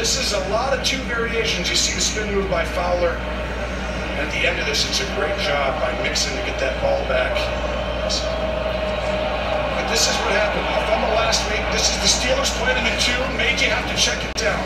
This is a lot of two variations. You see the spin move by Fowler. At the end of this, it's a great job by Mixon to get that ball back. But this is what happened. Fumble last week. This is the Steelers playing in the two. Made you have to check it down.